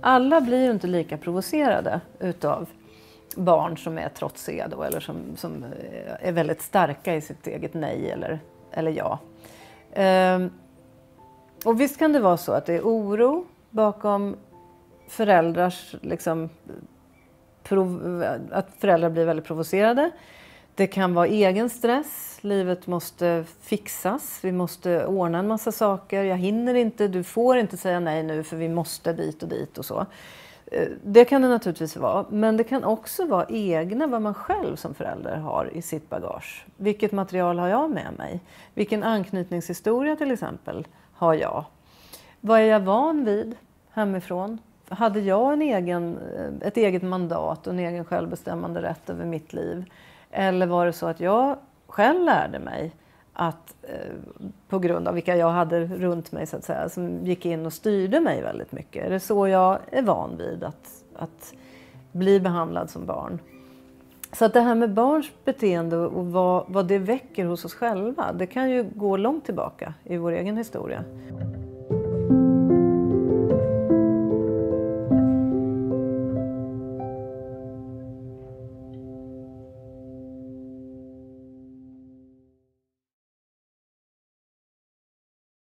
alla blir ju inte lika provocerade utav barn som är trotsiga då, eller som, som eh, är väldigt starka i sitt eget nej eller, eller ja. Ehm, och visst kan det vara så att det är oro bakom föräldrars, liksom, prov, att föräldrar blir väldigt provocerade. Det kan vara egen stress, livet måste fixas, vi måste ordna en massa saker, jag hinner inte, du får inte säga nej nu för vi måste dit och dit och så. Eh, det kan det naturligtvis vara, men det kan också vara egna, vad man själv som förälder har i sitt bagage. Vilket material har jag med mig? Vilken anknytningshistoria till exempel har jag? Vad är jag van vid hemifrån? Hade jag en egen, eh, ett eget mandat och en egen självbestämmande rätt över mitt liv? Eller var det så att jag själv lärde mig att eh, på grund av vilka jag hade runt mig så att säga, som gick in och styrde mig väldigt mycket. Är det så jag är van vid att, att bli behandlad som barn? Så att det här med barns beteende och vad, vad det väcker hos oss själva, det kan ju gå långt tillbaka i vår egen historia.